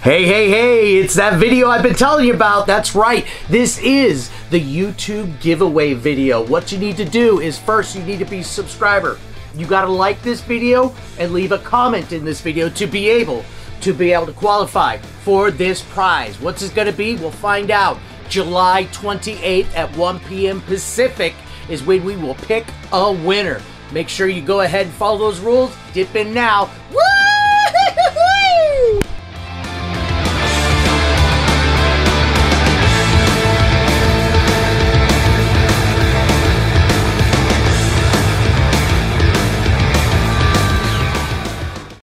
Hey, hey, hey, it's that video I've been telling you about. That's right. This is the YouTube giveaway video. What you need to do is first you need to be a subscriber. You got to like this video and leave a comment in this video to be able to be able to qualify for this prize. What's it going to be? We'll find out. July 28th at 1 p.m. Pacific is when we will pick a winner. Make sure you go ahead and follow those rules. Dip in now. Woo!